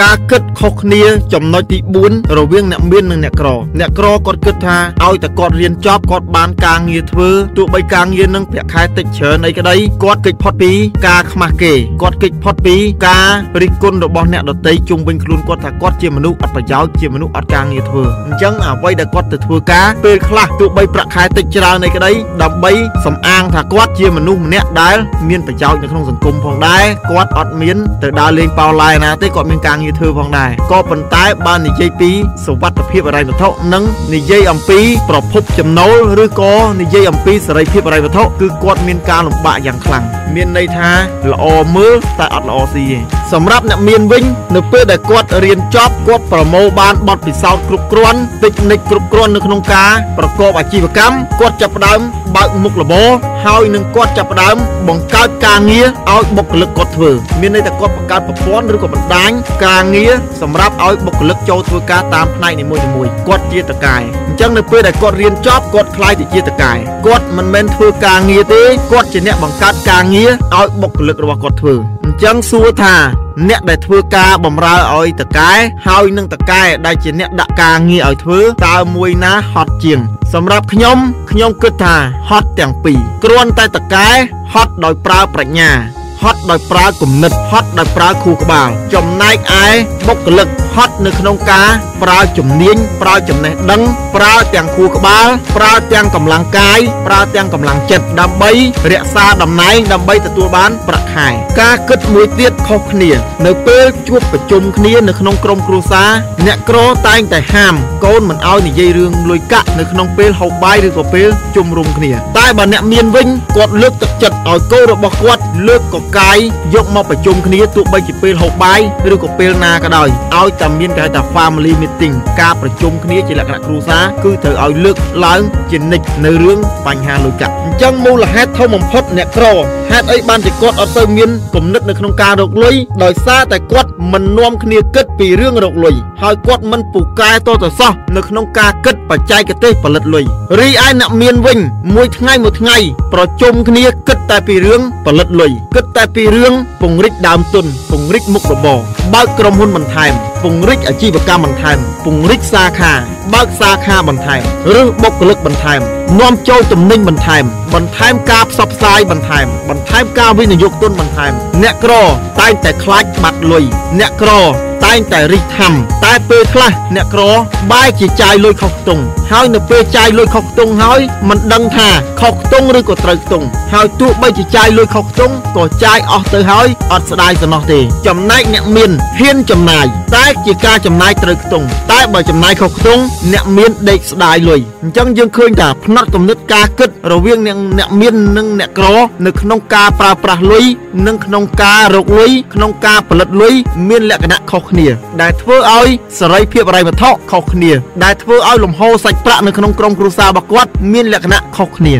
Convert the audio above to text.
ការគិតខុសគ្នាចំណុចទី4រវាងអ្នកមាននិងអ្នកក្រអ្នកក្រគាត់គិតថាឲ្យតែគាត់រៀនចប់គាត់បានការងារធ្វើទោះបីការងារនឹងប្រាក់ខែតិចច្រើនអីក្តីគាត់គេចផុតពីការខ្មាស់គេគាត់គេចផុតពីការរិះគន់របស់អ្នកដតីជុំវិញខ្លួនគាត់ថាគាត់ជាមនុស្សអត់ប្រយោជន៍ជាមនុស្សអត់ការងារធ្វើអញ្ចឹងអ្វីដែលគាត់ទៅធ្វើការពេលខ្លះទោះបីប្រាក់ខែតិចច្រើនអីក្តីដើម្បីសំអាងថាគាត់ជាមនុស្សម្នាក់ដែលមានប្រយោជន៍នៅក្នុងសង្គមផងដែរគាត់អត់មានទៅដើរលេងប៉ោឡាយណាទេគាត់មានការងារធ្វើផងដែរក៏ប៉ុន្តែបើនិយាយពីសវត្ថភាពអរិយវត្ថុនិងនិយាយអំពីប្រភពចំណូលឬក៏និយាយអំពីសេរីភាពអរិយវត្ថុគឺគាត់មានការលំបាកយ៉ាងខ្លាំងមានន័យថាល្អមើលតែអត់ល្អស៊ីទេ សម្រាប់អ្នកមានវិញនៅពេលដែលគាត់រៀនចប់គាត់ប្រមូលបានបទពិសោធន៍គ្រប់គ្រាន់តិចនិចគ្រប់គ្រាន់នៅក្នុងការប្រកបអាជីវកម្មគាត់ចាប់ផ្ដើមបើកមុខរបរហើយនឹងគាត់ចាប់ផ្ដើមបង្កើតការងារឲ្យបុគ្គលិកគាត់ធ្វើមានន័យថាគាត់បង្កើតប្រព័ន្ធឬក៏បណ្ដាញការងារសម្រាប់ឲ្យបុគ្គលិកចូលធ្វើការតាមផ្នែកនីមួយៗគាត់ជាតកែអញ្ចឹងនៅពេលដែលគាត់រៀនចប់គាត់ខ្លាយទៅជាតកែគាត់មិនមែនធ្វើការងារទេគាត់ជាអ្នកបង្កើតការងារឲ្យបុគ្គលិករបស់គាត់ធ្វើអញ្ចឹងសួរថា អ្នកដែលធ្វើការបម្រើឲ្យតកែហើយនឹងតកែដែលជាអ្នកដាក់ការងារឲ្យធ្វើតើមួយណាហត់ជាង សម្រាប់ខ្ញុំខ្ញុំគិតថាហត់ទាំងពីរគ្រាន់តែតកែហត់ដោយប្រើប្រាជ្ញាហត់ដោយប្រើគំនិតហត់ដោយប្រើខួរក្បាលចំណែកឯបុគ្គលិក ហត់នៅក្នុងការប្រើជំនាញប្រើចំណេះដឹងប្រើទាំងខួរក្បាលប្រើទាំងកម្លាំងកាយប្រើទាំងកម្លាំងចិត្តដើម្បីរក្សាតំណែងដើម្បីទទួលបានប្រាក់ខែការគិតមួយទៀតខុសគ្នា នៅពេលជួបប្រជុំគ្នានៅក្នុងក្រុមគ្រួសារអ្នកក្រតែងតែហាមកូនមិនឲ្យនិយាយរឿងលុយកាក់នៅក្នុងពេលហូបបាយឬក៏ពេលជុំរុំគ្នា តែបើអ្នកមានវិញគាត់លើកទឹកចិត្តឲ្យកូនរបស់គាត់លើកកកាយយកមកប្រជុំគ្នាទោះបីជាពេលហូបបាយឬក៏ពេលណាក៏ដោយឲ្យតែមានគេហៅថា family meeting ការប្រជុំគ្នាជាលក្ខណៈគ្រួសារគឺត្រូវឲ្យលើកឡើងជានិច្ចនៅរឿងបញ្ហាលុយកាក់អញ្ចឹងមូលហេតុធំបំផុតអ្នកក្រហេតុអីបានជាគាត់អត់ទៅមានគំនិតនៅក្នុងការរកលុយដោយសារតែគាត់មិននាំគ្នាគិតពីរឿងរកលុយហើយគាត់មិនពូកែតទៅសោះនៅក្នុងការគិតបច្ចេកទេសផលិតលុយរីឯអ្នកមានវិញមួយថ្ងៃមួយថ្ងៃប្រជុំគ្នាគិតតែពីរឿងផលិតលុយគិតតែពីរឿងពង្រីកដើមទុនពង្រីកមុខរបរបើកក្រុមហ៊ុនបន្ថែម ពង្រីកអាជីវកម្មបន្ថែម ពង្រីកសាខាបើកសាខាបន្ថែមឬបុគ្គលិកបន្ថែមនាំចូលទំនិញបន្ថែម បន្ថែមការផ្សព្វផ្សាយបន្ថែម បន្ថែមការវិនិយោគទុនបន្ថែម អ្នកក្រតែងតែខ្លាចបាត់លុយអ្នកក្រ តែងតែរិះថាំតែពេលខ្លះអ្នកក្របែរជាចាយលុយខុសខ្ទង់ហើយនៅពេលចាយលុយខុសខ្ទង់ហើយមិនដឹងថាខុសខ្ទង់ឬក៏ត្រូវខ្ទង់ហើយទោះបីជាចាយលុយខុសខ្ទង់ក៏ចាយអស់ទៅហើយអត់ស្ដាយសំណោះទេ ចំណែកអ្នកមានហ៊ានចំណាយតែជាការចំណាយត្រូវខ្ទង់តែបើចំណាយខុសខ្ទង់អ្នកមានដេកស្ដាយលុយអញ្ចឹងយើងឃើញថាផ្នត់គំនិតការគិតរវាងអ្នកមាននិងអ្នកក្រនៅក្នុងការប្រើប្រាស់លុយនិងក្នុងការរកលុយក្នុងការផលិតលុយមានលក្ខណៈខុសគ្នា ដែលធ្វើឲ្យសេរីភាពរៃវត្ថុខុសគ្នា ដែលធ្វើឲ្យលំហូរសាច់ប្រាក់នៅក្នុងក្រុមគ្រួសាររបស់គាត់មានលក្ខណៈខុសគ្នា